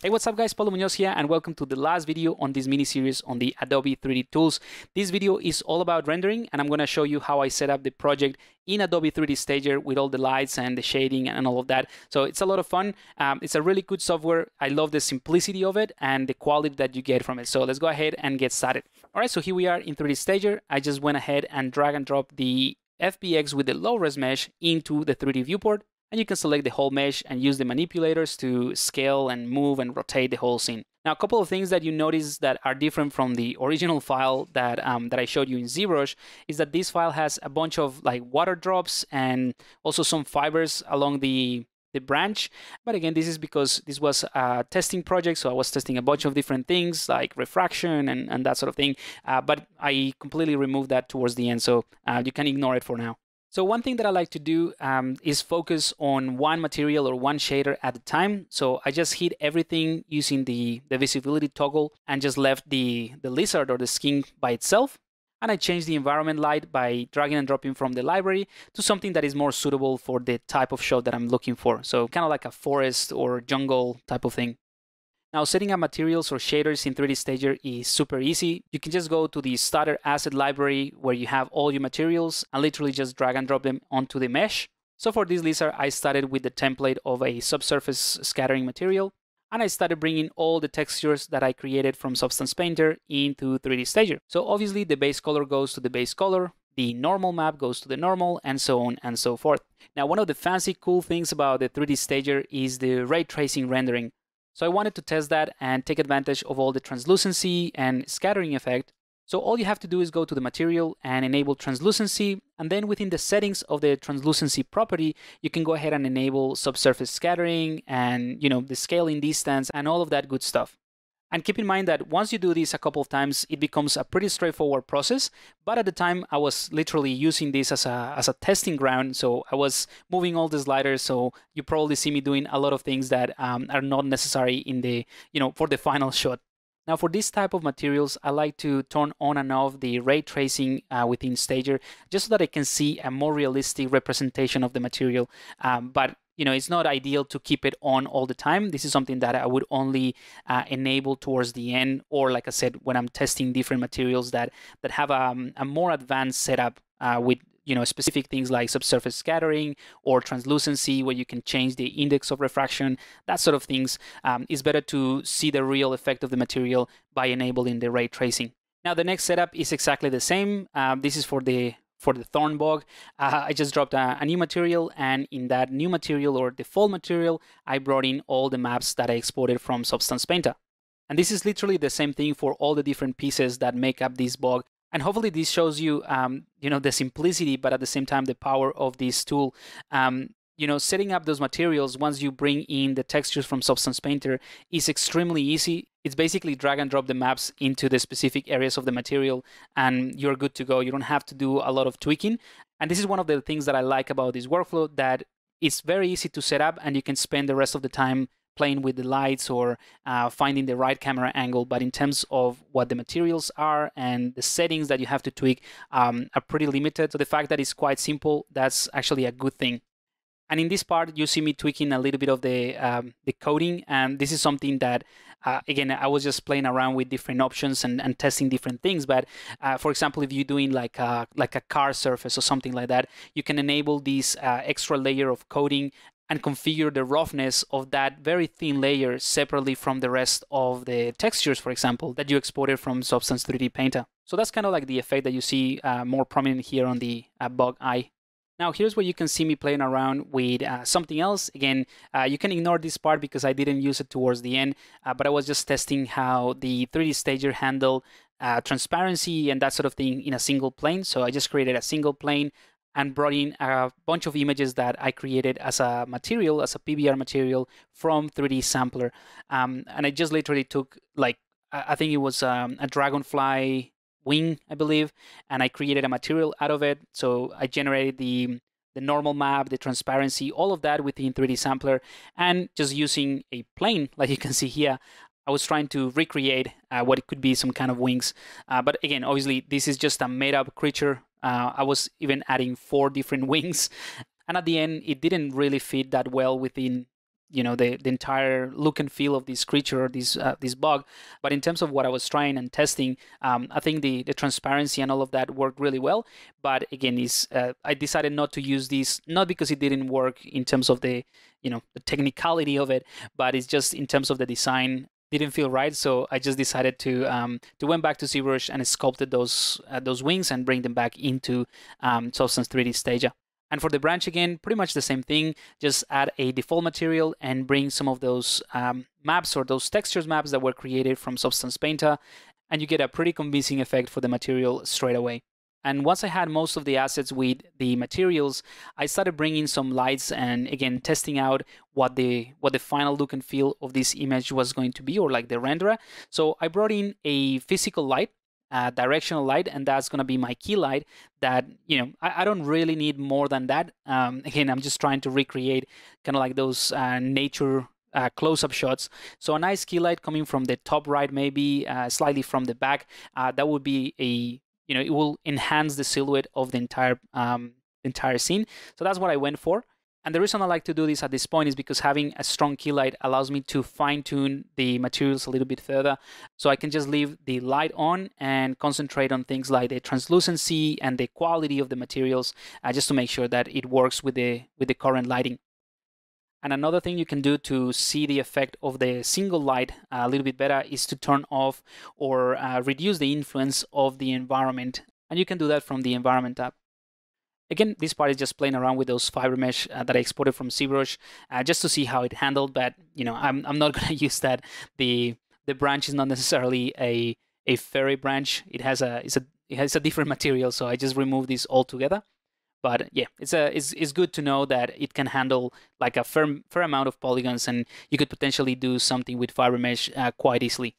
Hey, what's up guys? Pablo Munoz here and welcome to the last video on this mini series on the Adobe 3D tools. This video is all about rendering and I'm going to show you how I set up the project in Adobe 3D Stager with all the lights and the shading and all of that. So it's a lot of fun. Um, it's a really good software. I love the simplicity of it and the quality that you get from it. So let's go ahead and get started. All right, so here we are in 3D Stager. I just went ahead and drag and drop the FBX with the low res mesh into the 3D viewport and you can select the whole mesh and use the manipulators to scale and move and rotate the whole scene. Now, a couple of things that you notice that are different from the original file that um, that I showed you in ZBrush is that this file has a bunch of like water drops and also some fibers along the the branch. But again, this is because this was a testing project, so I was testing a bunch of different things like refraction and, and that sort of thing. Uh, but I completely removed that towards the end, so uh, you can ignore it for now. So one thing that I like to do um, is focus on one material or one shader at a time. So I just hit everything using the, the visibility toggle and just left the, the lizard or the skin by itself. And I change the environment light by dragging and dropping from the library to something that is more suitable for the type of shot that I'm looking for. So kind of like a forest or jungle type of thing. Now setting up materials or shaders in 3D Stager is super easy. You can just go to the starter asset library where you have all your materials and literally just drag and drop them onto the mesh. So for this lizard, I started with the template of a subsurface scattering material and I started bringing all the textures that I created from Substance Painter into 3D Stager. So obviously the base color goes to the base color, the normal map goes to the normal, and so on and so forth. Now, one of the fancy cool things about the 3D Stager is the ray tracing rendering. So I wanted to test that and take advantage of all the translucency and scattering effect. So all you have to do is go to the material and enable translucency. And then within the settings of the translucency property, you can go ahead and enable subsurface scattering and, you know, the scaling distance and all of that good stuff. And keep in mind that once you do this a couple of times, it becomes a pretty straightforward process. But at the time, I was literally using this as a, as a testing ground. So I was moving all the sliders. So you probably see me doing a lot of things that um, are not necessary in the, you know, for the final shot. Now for this type of materials, I like to turn on and off the ray tracing uh, within Stager just so that I can see a more realistic representation of the material. Um, but you know, it's not ideal to keep it on all the time. This is something that I would only uh, enable towards the end, or like I said, when I'm testing different materials that that have um, a more advanced setup uh, with you know specific things like subsurface scattering or translucency where you can change the index of refraction that sort of things um, it's better to see the real effect of the material by enabling the ray tracing now the next setup is exactly the same um, this is for the for the thorn bog. Uh, I just dropped a, a, new material and in that new material or default material, I brought in all the maps that I exported from Substance Painter. And this is literally the same thing for all the different pieces that make up this bog. And hopefully this shows you, um, you know, the simplicity, but at the same time, the power of this tool. Um, you know, setting up those materials once you bring in the textures from Substance Painter is extremely easy. It's basically drag and drop the maps into the specific areas of the material and you're good to go. You don't have to do a lot of tweaking. And this is one of the things that I like about this workflow that it's very easy to set up and you can spend the rest of the time playing with the lights or uh, finding the right camera angle. But in terms of what the materials are and the settings that you have to tweak um, are pretty limited. So the fact that it's quite simple, that's actually a good thing. And in this part, you see me tweaking a little bit of the um, the coding, and this is something that, uh, again, I was just playing around with different options and, and testing different things. But uh, for example, if you're doing like a, like a car surface or something like that, you can enable this uh, extra layer of coding and configure the roughness of that very thin layer separately from the rest of the textures, for example, that you exported from Substance 3D Painter. So that's kind of like the effect that you see uh, more prominent here on the uh, bug eye. Now here's where you can see me playing around with uh, something else. Again, uh, you can ignore this part because I didn't use it towards the end, uh, but I was just testing how the 3D Stager handle uh, transparency and that sort of thing in a single plane. So I just created a single plane and brought in a bunch of images that I created as a material, as a PBR material from 3D Sampler. Um, and I just literally took like, I think it was um, a dragonfly wing, I believe, and I created a material out of it. So I generated the the normal map, the transparency, all of that within 3D Sampler, and just using a plane, like you can see here, I was trying to recreate uh, what it could be some kind of wings. Uh, but again, obviously, this is just a made up creature. Uh, I was even adding four different wings And at the end, it didn't really fit that well within you know the, the entire look and feel of this creature or this uh, this bug. But in terms of what i was trying and testing um, i think the, the transparency and all of that worked really well. But again is uh, i decided not to use this not because it didn't work in terms of the you know the technicality of it but it's just in terms of the design didn't feel right so i just decided to um, to went back to ZBrush and sculpted those uh, those wings and bring them back into um, substance 3d Stager and for the branch again, pretty much the same thing. Just add a default material and bring some of those um, maps or those textures maps that were created from Substance Painter, and you get a pretty convincing effect for the material straight away. And once I had most of the assets with the materials, I started bringing some lights and again testing out what the what the final look and feel of this image was going to be, or like the renderer. So I brought in a physical light uh, directional light and that's going to be my key light that you know I, I don't really need more than that um, again i'm just trying to recreate kind of like those uh, nature uh, close-up shots so a nice key light coming from the top right maybe uh, slightly from the back uh, that would be a you know it will enhance the silhouette of the entire um, entire scene so that's what i went for and the reason I like to do this at this point is because having a strong key light allows me to fine tune the materials a little bit further. So I can just leave the light on and concentrate on things like the translucency and the quality of the materials uh, just to make sure that it works with the, with the current lighting. And another thing you can do to see the effect of the single light a little bit better is to turn off or uh, reduce the influence of the environment. And you can do that from the environment tab. Again, this part is just playing around with those fiber mesh uh, that I exported from ZBrush uh, just to see how it handled. But you know, I'm I'm not going to use that. The the branch is not necessarily a a fairy branch. It has a it's a it has a different material, so I just removed this altogether. But yeah, it's a it's, it's good to know that it can handle like a fair fair amount of polygons, and you could potentially do something with fiber mesh uh, quite easily.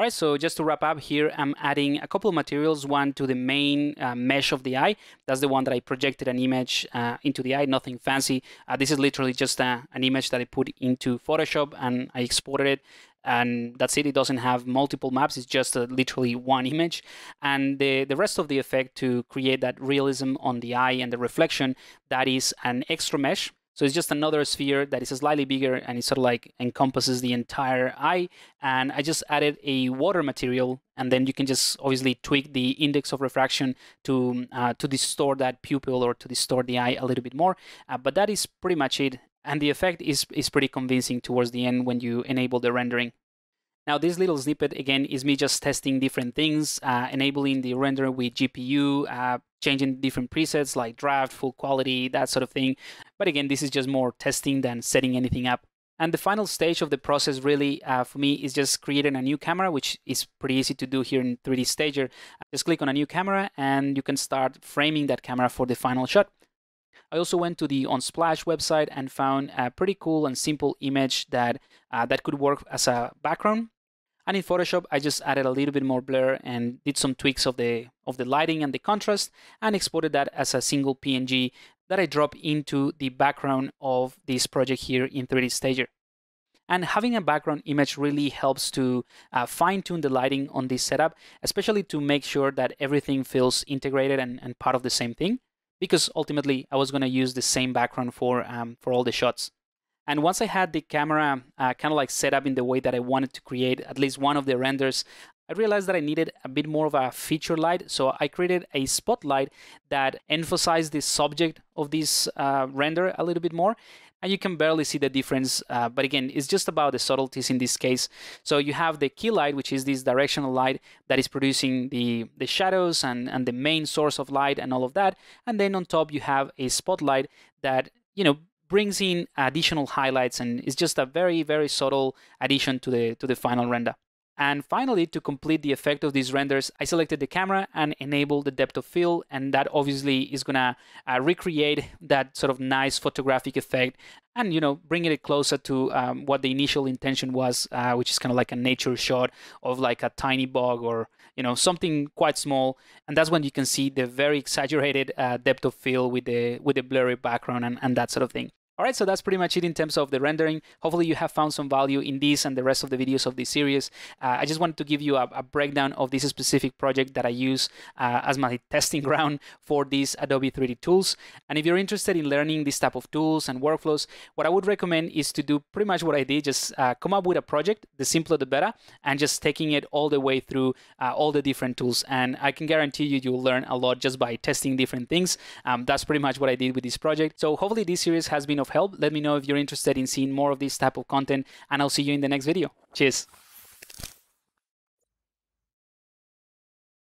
All right, so just to wrap up here, I'm adding a couple of materials, one to the main uh, mesh of the eye. That's the one that I projected an image uh, into the eye, nothing fancy. Uh, this is literally just uh, an image that I put into Photoshop and I exported it and that it. It doesn't have multiple maps. It's just literally one image. And the, the rest of the effect to create that realism on the eye and the reflection, that is an extra mesh so it's just another sphere that is slightly bigger and it sort of like encompasses the entire eye. And I just added a water material and then you can just obviously tweak the index of refraction to uh, to distort that pupil or to distort the eye a little bit more. Uh, but that is pretty much it. And the effect is, is pretty convincing towards the end when you enable the rendering. Now this little snippet again is me just testing different things, uh, enabling the render with GPU, uh, changing different presets like draft, full quality, that sort of thing. But again, this is just more testing than setting anything up. And the final stage of the process really uh, for me is just creating a new camera, which is pretty easy to do here in 3D Stager. Just click on a new camera and you can start framing that camera for the final shot. I also went to the Unsplash website and found a pretty cool and simple image that uh, that could work as a background. And in Photoshop, I just added a little bit more blur and did some tweaks of the of the lighting and the contrast and exported that as a single PNG that I drop into the background of this project here in 3D Stager. And having a background image really helps to uh, fine tune the lighting on this setup, especially to make sure that everything feels integrated and, and part of the same thing because ultimately I was going to use the same background for, um, for all the shots. And once I had the camera uh, kind of like set up in the way that I wanted to create at least one of the renders, I realized that I needed a bit more of a feature light. So I created a spotlight that emphasized the subject of this uh, render a little bit more and you can barely see the difference. Uh, but again, it's just about the subtleties in this case. So you have the key light, which is this directional light that is producing the, the shadows and, and the main source of light and all of that. And then on top, you have a spotlight that, you know, brings in additional highlights and is just a very, very subtle addition to the, to the final render. And finally, to complete the effect of these renders, I selected the camera and enabled the depth of field. And that obviously is gonna uh, recreate that sort of nice photographic effect and, you know, bringing it closer to um, what the initial intention was, uh, which is kind of like a nature shot of like a tiny bug or, you know, something quite small. And that's when you can see the very exaggerated uh, depth of field with the, with the blurry background and, and that sort of thing. All right, so that's pretty much it in terms of the rendering. Hopefully you have found some value in this and the rest of the videos of this series. Uh, I just wanted to give you a, a, breakdown of this specific project that I use uh, as my testing ground for these Adobe 3D tools. And if you're interested in learning this type of tools and workflows, what I would recommend is to do pretty much what I did, just uh, come up with a project, the simpler the better, and just taking it all the way through uh, all the different tools. And I can guarantee you, you'll learn a lot just by testing different things. Um, that's pretty much what I did with this project. So hopefully this series has been of help. Let me know if you're interested in seeing more of this type of content, and I'll see you in the next video. Cheers.